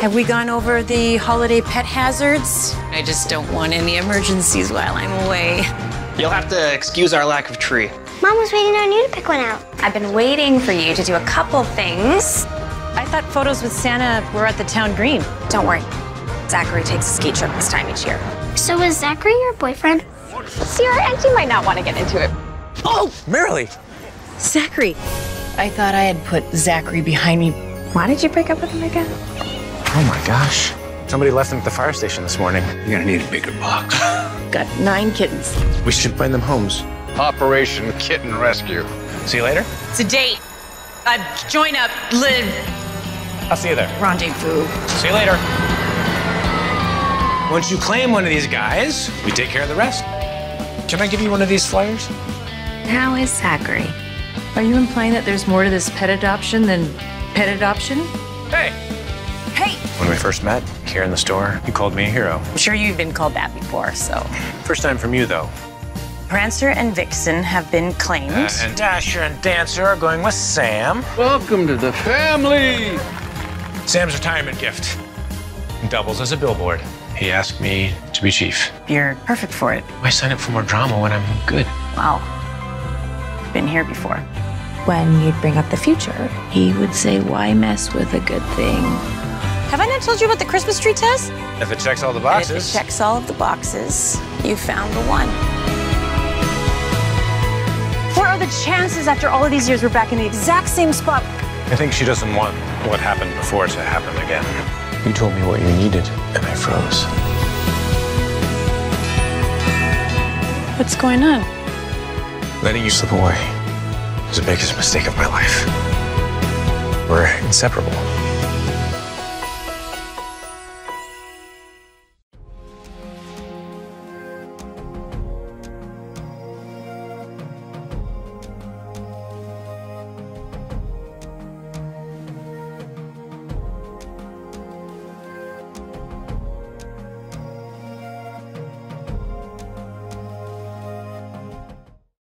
Have we gone over the holiday pet hazards? I just don't want any emergencies while I'm away. You'll have to excuse our lack of tree. Mom was waiting on you to pick one out. I've been waiting for you to do a couple things. I thought photos with Santa were at the town green. Don't worry. Zachary takes a ski trip this time each year. So is Zachary your boyfriend? Sierra and you might not want to get into it. Oh, Marilee! Zachary. I thought I had put Zachary behind me. Why did you break up with him again? Oh my gosh. Somebody left them at the fire station this morning. You're gonna need a bigger box. Got nine kittens. We should find them homes. Operation Kitten Rescue. See you later. It's a date. A join up, live, I'll see you there. rendezvous. See you later. Once you claim one of these guys, we take care of the rest. Can I give you one of these flyers? How is Zachary? Are you implying that there's more to this pet adoption than pet adoption? Hey! Hey! When we first met here in the store, you called me a hero. I'm sure you've been called that before, so. First time from you, though. Prancer and Vixen have been claimed. Uh, and Dasher and Dancer are going with Sam. Welcome to the family. Sam's retirement gift doubles as a billboard. He asked me to be chief. You're perfect for it. Why sign up for more drama when I'm good? Wow. Been here before. When you'd bring up the future, he would say, Why mess with a good thing? Have I not told you about the Christmas tree test? If it checks all the boxes. If it checks all of the boxes, you found the one. What are the chances after all of these years we're back in the exact same spot? I think she doesn't want what happened before to happen again. You told me what you needed, and I froze. What's going on? Letting you slip away was the biggest mistake of my life. We're inseparable.